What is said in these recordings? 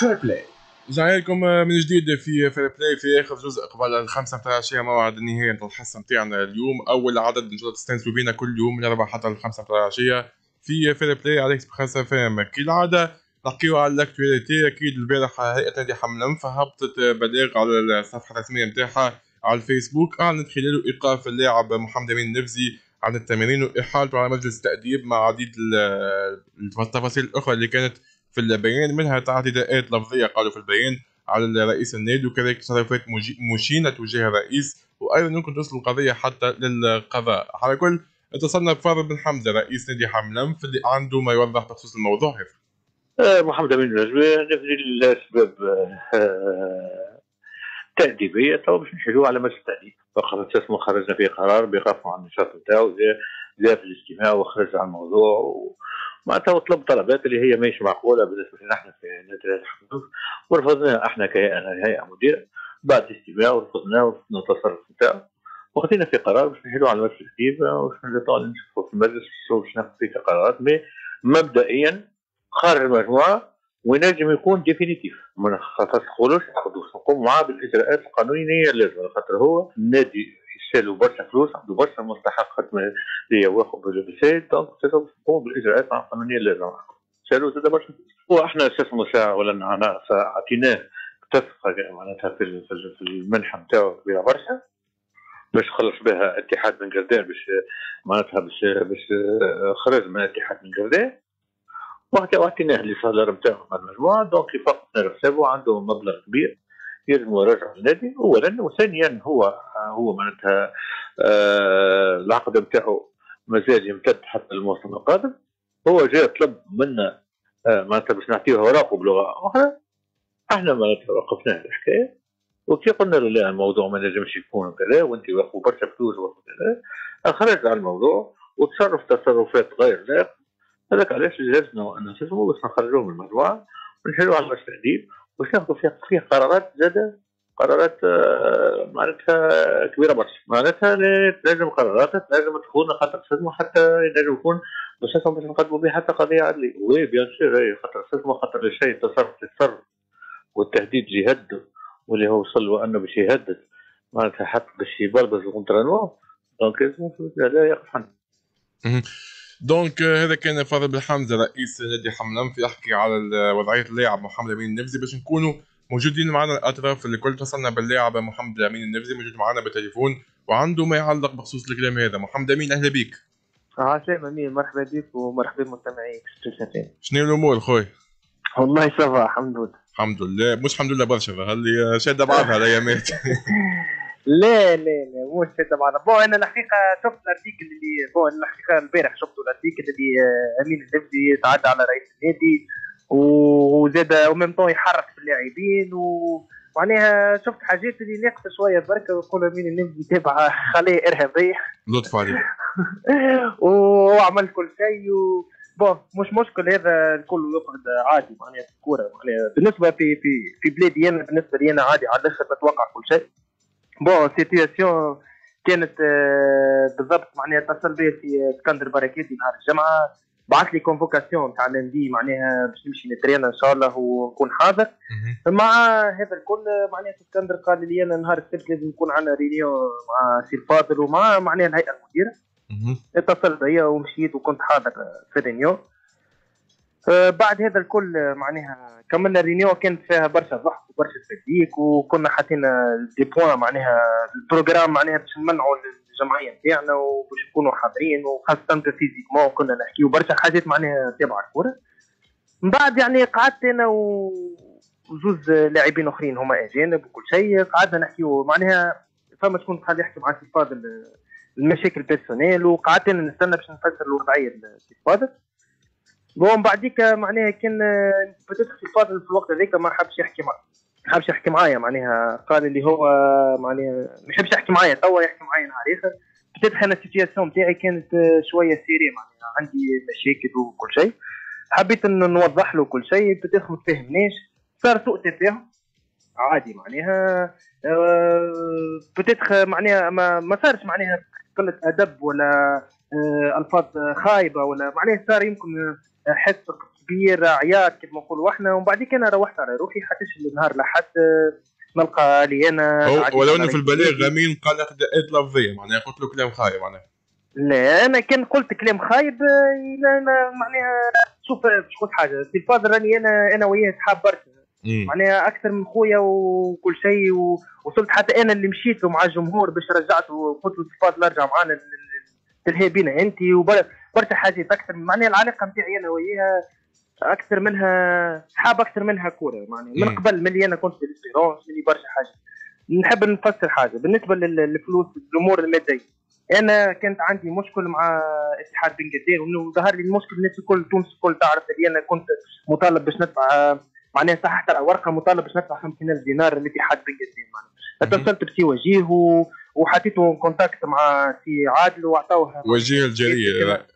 Fair Play رجعنا لكم من جديد في Fair Play في آخر جزء قبل الخمسة متاع العشية موعد النهائي نتاع الحصة نتاعنا اليوم. أول عدد ان شاء الله تستانسوا بينا كل يوم من الأربعة حتى الخمسة متاع العشية في Fair Play على Express FM كالعادة نحكيو على ال actualité. أكيد البارح هيئة نادي حملم فهبطت بلاغ على الصفحة الرسمية نتاعها على الفيسبوك. أعلنت خلاله إيقاف اللاعب محمد أمين النفزي عن التمارين وإحالته على مجلس التأديب مع عديد التفاصيل الأخرى اللي كانت في البيان منها تعديدات لفظية قالوا في البيان على رئيس النادي وكذلك تصرفات مشينه تجاه الرئيس وأيضا يمكن توصل القضية حتى للقضاء. على كل اتصلنا بفاضل بن حمزه رئيس نادي حملم في اللي عنده ما يوضح بخصوص الموضوع. هذا آه، محمد أمين الرجوي نفذي لأسباب آه، تأديبية. تو باش نحلوه على مجلس التأديب. فقط اسمه خرجنا فيه قرار بيقفوا عن النشاط نتاعو جاء في الاجتماع وخرج عن الموضوع و... معناتها طلب طلبات اللي هي مش معقولة بالنسبة لنا إحنا في نادي الحدود ورفضناها إحنا كهيئة مديرة. بعد اجتماع ورفضناه ورفضنا التصرف نتاعو وخذينا في قرار باش نحلوا على المجلس الجديد وباش نطلع نشوفوا في المجلس باش ناخذ فيه قرارات. mais مبدئيا خارج المجموعة وينجم يكون définitif ما نخلوش نقوم معاه بالإجراءات القانونية اللازمه خاطر هو النادي يشالوا برشا فلوس عنده برشا مستحقات اللي واخذ بالبسيط دونك نقوم بالاجراءات القانونيه اللازمه شالوا زاد برشا وإحنا شو اسمه ساعه ولا اعطيناه تفقه معناتها في في المنحه نتاعو كبيره برشا باش خلص بها اتحاد من قردان باش معناتها باش باش خرج من اتحاد من قردان واعطيناه لي سالير نتاعو مع المجموعه دونك يفقط حسابه عنده مبلغ كبير يلزم يراجع النادي اولا وثانيا هو هو معناتها آه العقد نتاعو مازال يمتد حتى الموسم القادم. هو جاء طلب منا آه معناتها باش نعطيه أوراقه بلغة أخرى. إحنا معناتها وقفناه الحكاية. وكي قلنا له لا الموضوع ما نجمش يكون كذا وأنت واخو برشا فلوس وكذا خرج على الموضوع وتصرف تصرفات غير لائقة. هذاك علاش وان نسلموا باش نخرجوه من المجموعه ونحلوا على التأديب باش ناخذوا فيه فيه قرارات زادة قرارات آه، معناتها كبيرة برشا معناتها لازم قرارات لازم تكون خاطر خدمه حتى ينجم يكون باش باش نقدموا به حتى قضية عدلية. oui bien sûr خاطر خدمه خاطر الشيء التصرف التصرف والتهديد يهدد واللي هو وصل له أنه باش يهدد. معناتها حتى باش يبلبز الكونترانوا donc لازم لا يقف عنه. دونك هذا كان فاضل بن حمزة رئيس نادي حمام الأنف يحكي على وضعية اللاعب محمد أمين النفزي باش نكونوا موجودين معنا الاطراف الكل اتصلنا باللاعب محمد أمين النفزي موجود معنا بالتليفون وعنده ما يعلق بخصوص الكلام هذا. محمد أمين أهلا بك عسلامة آه، أمين مرحبا بك ومرحبا بمستمعيك شنو الأمور خويا والله ça va الحمد لله. الحمد لله. مش الحمد لله برشا هل شادة بعضها الايامات لا لا لا مش شادة بعضها. bon أنا الحقيقة شفت الأرتيكل اللي بون الحقيقة البارح شفت الأرتيكل اللي آه، أمين النبزي تعدى على رئيس النادي. وزاد وميم طون يحرك في اللاعبين و معناها شفت حاجات اللي ناقصة شوية بركة ويقول امين النبزي تابع خليه ارهابيه لطف عليك وعمل كل شيء و... بون مش مشكل هذا الكل يقعد عادي معناها في الكورة. معناها بالنسبة في في في بلادي أنا بالنسبة لي أنا عادي على الأخر نتوقع كل شيء. bon situation كانت آه، بالضبط معناها اتصل بي في إسكندر بركاتي نهار الجمعة. بعث لي convocation تاع lundi معناها باش نمشي نترينى إن شاء الله ونكون حاضر. مع هذا الكل معناها اسكندر قال لي أنا نهار السبت لازم يكون عندنا réunion مع سي فاضل ومع معناها الهيئة المديرة. اتصل بيا ومشيت وكنت حاضر في ال réunion آه، بعد هذا الكل معناها كملنا ال réunion كانت فيها برشا ضحك وبرشا تكتيك وكنا حاطين des points معناها ال programme معناها باش نمنعوا الجمعية نتاعنا وباش نكونوا حاضرين وخاصة physiquement كنا نحكيو برشا حاجات معناها تابعة الكرة. من بعد يعني قعدت أنا وزوز لاعبين آخرين هما أجانب وكل شيء قعدنا نحكيو معناها فما شكون قاعد يحكي مع سي فاضل المشاكل personnel وقعدت أنا نستنى باش نفسر الوضعية لسي فاضل bon بعديك معناها كان بدات سي فاضل في الوقت هذاك ما حبش يحكي معي ما يحكي معايا معناها. قال اللي هو معناها ما يحبش يحكي معايا توا يحكي معايا نهار آخر. بدات أنا ال situation نتاعي كانت شوية serrée معناها عندي مشاكل وكل شيء. حبيت إن نوضح له كل شيء بدات ما تفهمنيش صار سوء تفاهم عادي معناها. آه، معناها ما, ما صارش معناها قلة أدب ولا آه، ألفاظ خايبة ولا معناها صار يمكن حس كبير عياط كيف ما نقولوا. إحنا ومن بعديك أنا روحت على روحي حتى النهار لحد نلقى لي أنا ولو إنه في البلاغ غمين قال دقات لفظيه معناها قلت له كلام خايب معناها لا أنا كان قلت كلام خايب أنا معناها شوف باش نقول حاجة. في الفاضل راني أنا أنا وياه صحاب برشا. معناها أكثر من خويا وكل شيء ووصلت حتى أنا اللي مشيت مع الجمهور باش رجعته وقلت له الفاضل أرجع معنا تلهي بينا انت وبرشا حاجات أكثر. معناها العلاقة نتاعي أنا وياها أكثر منها صحاب أكثر منها كورة معناها من قبل ملي أنا كنت في الاسبيرونس ملي برشا حاجة. نحب نفسر حاجة بالنسبة للفلوس الأمور الماديه أنا كانت عندي مشكل مع اتحاد بن قدير وإنه ظهر لي المشكل الناس الكل تونس الكل تعرف اللي أنا كنت مطالب باش ندفع معناها صححت على ورقة مطالب باش ندفع 50000 دينار لاتحاد بن قدير معناها. اتصلت بسي وجيه. وحطيته contact مع سي عادل واعطوه وجيه الجريه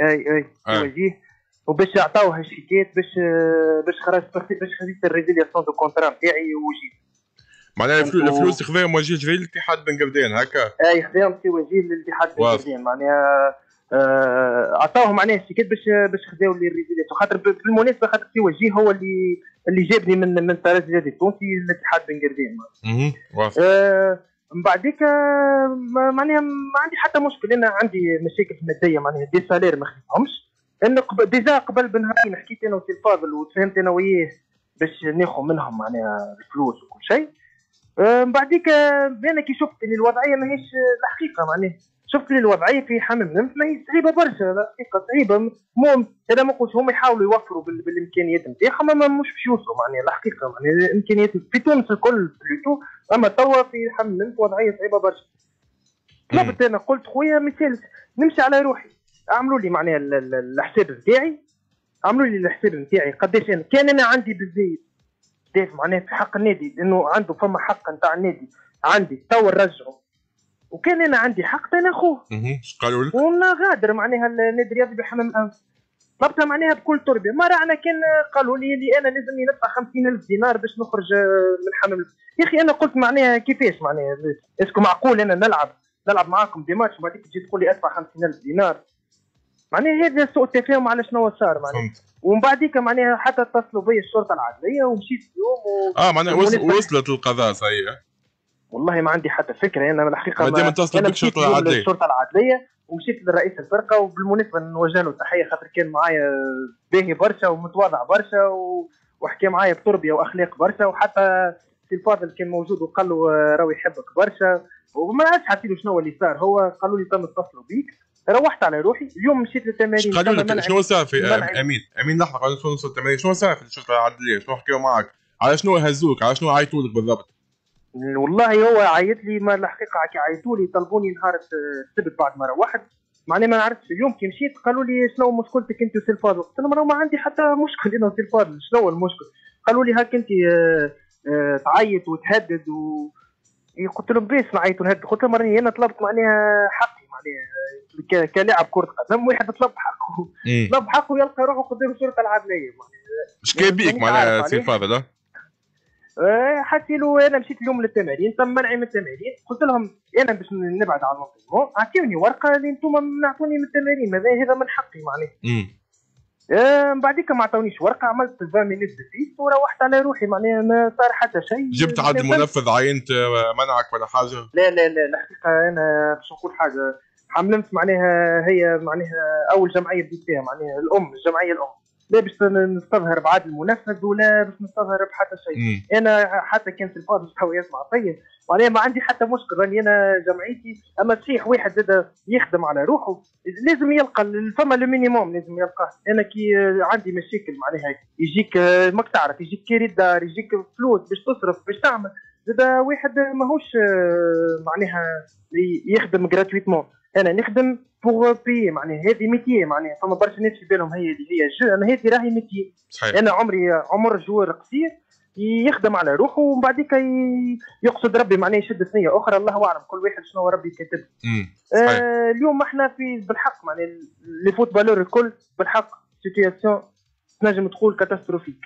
أي أي سي آه. وجيه وباش عطاوها الشيكات باش باش خرجت باش خديت ال résiliation de contrat نتاعي وجيت معناها الفلوس خذاهم وجيه جري للاتحاد بن قردين هكا. أي خذاهم سي وجيه للاتحاد بن قردين معناها آه، عطاوهم معناها الشيكات باش باش خذاو لي ال résiliation. خاطر بالمناسبة خاطر سي وجيه هو اللي اللي جابني من من الترجي التونسي للاتحاد بن قردين أها من بعديك معناها ما عندي حتى مشكل. أنا عندي مشاكل ماديه معناها des salaires ما خذيتهمش ان قبل déjà قبل بنهارين حكيت أنا وسي الفاضل وتفهمت أنا وياه باش ناخذ منهم معناها الفلوس وكل شيء. من بعديك أنا كي شفت اللي الوضعية ماهيش الحقيقة معناها. شفت اللي الوضعية في حمام الأنف ماهي صعيبة برشا الحقيقة صعيبة. مو أنا ما نقولش هم يحاولوا يوفروا بالإمكانيات نتاعهم أما مش باش يوصلوا معناها الحقيقة معناها. الإمكانيات في تونس الكل بلوتو أما توا في حمام نمت وضعية صعيبة برشا. طلبت أنا قلت خويا مثال نمشي على روحي. أعملوا لي معناها الحساب نتاعي عملوا لي الحساب نتاعي قداش أنا كان أنا عندي بالزيت. دافع معناها في حق النادي لأنه عنده فما حق نتاع النادي. عندي تو نرجعه وكان أنا عندي حق أنا أخوه. إيش قالوا لك؟ وأنا غادر معناها النادي الرياضي بحمام الانف طلبتها معناها بكل تربية. مرة أنا كان قالوا لي اللي أنا لازمني ندفع 50000 دينار باش نخرج من حمام يا أخي أنا قلت معناها كيفاش معناها؟ est-ce que معقول أنا نلعب نلعب معاكم des matchs وبعديك تجي تقول لي أدفع 50000 دينار. معناها هذا سوء التفاهم على شنو صار معناها. ومن بعديك معناها حتى اتصلوا بي الشرطة العدلية ومشيت اليوم و... آه معناها وصلت القضاء صحيح. والله ما عندي حتى فكرة أنا الحقيقة ما اتصلوا بك الشرطه العدلية. الشرطه العدلية ومشيت لرئيس الفرقة وبالمناسبة نوجه له تحية خاطر كان معايا باهي برشا ومتواضع برشا و... وحكى معايا بتربية وأخلاق برشا وحتى سي الفاضل كان موجود وقال له راهو يحبك برشا. وما نعرفش حتى شنو اللي صار. هو قالوا لي تم اتصلوا بيك. روحت على روحي اليوم مشيت للتمارين. قالوا لك شنو صار في؟ أمين. أمين لحظة قبل ما نوصل التمارين شنو صار في الشرطه العدليه شنو حكيوا معك؟ على شنو هزوك على شنو عيطوا لك بالضبط؟ والله هو عيط لي ما الحقيقة كي عيطوا لي طلبوني نهار السبت بعد ما روحت معناها ما نعرفش اليوم كي مشيت قالوا لي شنو مشكلتك أنت وسي الفاضل؟ قلت لهم ما عندي حتى مشكل أنا وسي الفاضل. شنو المشكل؟ قالوا لي هاك أنت آه، آه، تعيط وتهدد و قلت لهم باش نعيط ونهدد قلت لهم أنا طلبت معناها حقي. معناها كلاعب كرة قدم واحد طلب حقه. طلب حقه يلقى روحه قدام الشرطه العدليه اش كاين بيك؟ معناها سي فاضل آه، حكي له أنا مشيت اليوم للتمارين تم منعي من التمارين. قلت لهم أنا باش نبعد على المنظمه اعطيوني ورقة اللي أنتم منعتوني من التمارين ماذا هذا من حقي معناها آه بعديك ما عطاونيش ورقة عملت 20 minutes فيس وروحت على روحي معناها ما صار حتى شيء. جبت عدل منفذ عينت منعك ولا حاجة؟ لا لا لا الحقيقة أنا باش نقول حاجة. حملمت معناها هي معناها أول جمعية بديت فيها معناها الأم الجمعية الأم. لا باش نستظهر بعدل منفذ ولا باش نستظهر بحتى شيء. أنا حتى كان سي الفاضل هو يسمع فيا. معناها ما عندي حتى مشكل راني أنا جمعيتي أما صحيح واحد زاد يخدم على روحه لازم يلقى فما le minimum لازم يلقاه. أنا كي عندي مشاكل معناها يجيك ماك تعرف يجيك كراء الدار يجيك فلوس باش تصرف باش تعمل. زاد واحد ماهوش معناها يخدم gratuitement أنا نخدم pour بيا معناها هذه métier معناها فما برشا ناس في بالهم هي اللي هي jeu أنا هذه راهي métier أنا عمري عمر joueur قصير يخدم على روحه ومن بعديك يقصد ربي معناه يشد ثنية أخرى الله أعلم كل واحد شنو ربي كاتب. آه اليوم إحنا في بالحق معناه les footballeurs الكل بالحق situation تنجم تقول catastrophique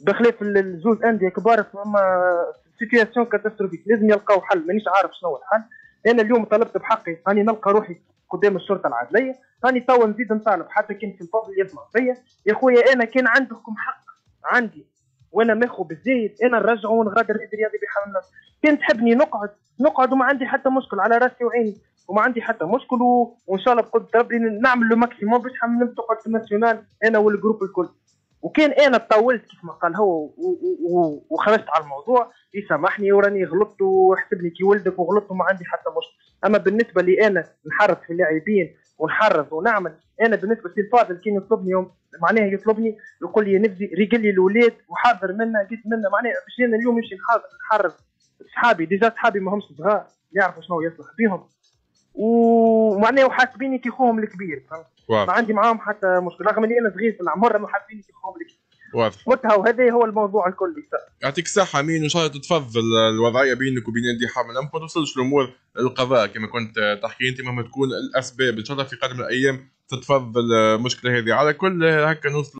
بخلاف الزوز أندية كبار فما situation catastrophique لازم يلقاو حل مانيش عارف شنو الحل. أنا اليوم طلبت بحقي راني نلقى روحي قدام الشرطة العدلية راني توا نزيد نطالب حتى كان في الفضل يسمع فيا يا خويا أنا كان عندكم حق عندي وأنا ماخو بالزايد أنا نرجعه ونغادر الرياضي بحال النصر كان تحبني نقعد نقعد وما عندي حتى مشكل على راسي وعيني وما عندي حتى مشكل. وإن شاء الله بقدر ربي نعمل le maximum باش نقعد في ال nationale أنا وال groupe الكل وكان أنا طولت كيف ما قال هو وخرجت على الموضوع. يسامحني وراني غلطت وحسبني كي ولدك وغلطت وما عندي حتى مشكل أما بالنسبة لي أنا نحرص في اللاعبين ونحرص ونعمل. أنا بالنسبة لي الفاضل كي يطلبني معناها يطلبني يقول لي نفسي رجل لي الاولاد وحاضر منا قلت منا معناها باش أنا اليوم نمشي نحرص. صحابي déjà صحابي ما همش صغار يعرفوا شنو يصلح بهم ومعناها وحاسبيني كي خوهم الكبير ما عندي معاهم حتى مشكلة رغم إني أنا صغير في العمر ما حاسبيني كي خوهم الكبير. واضح. وقتها وهذا هو الموضوع الكل. يعطيك الصحة مين وان شاء الله تتفضل. الوضعية بينك وبين نادي حامل ما توصلش الأمور للقضاء كما كنت تحكي أنت مهما تكون الأسباب. إن شاء الله في قادم الأيام تتفضل المشكلة هذه. على كل هكا نوصل